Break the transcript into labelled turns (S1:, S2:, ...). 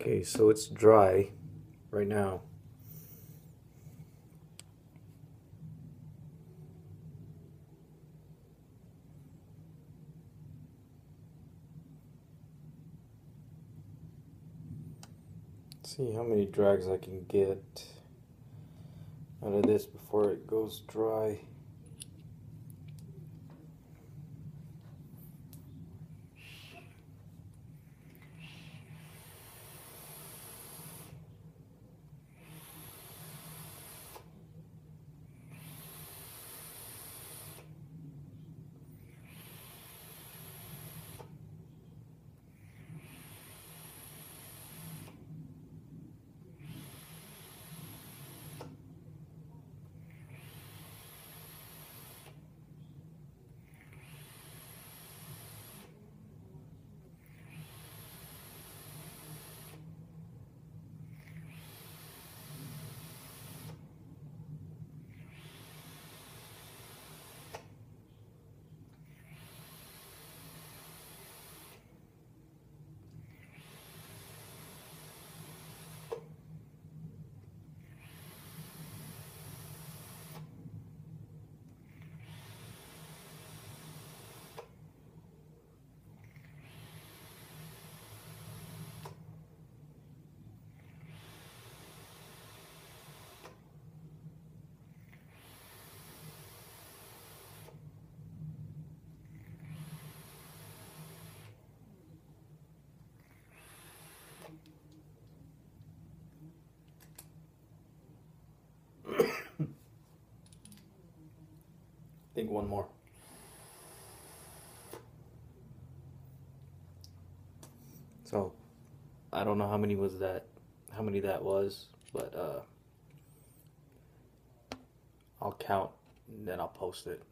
S1: Okay, so it's dry right now. see how many drags I can get out of this before it goes dry. Think one more. So, I don't know how many was that, how many that was, but uh, I'll count and then I'll post it.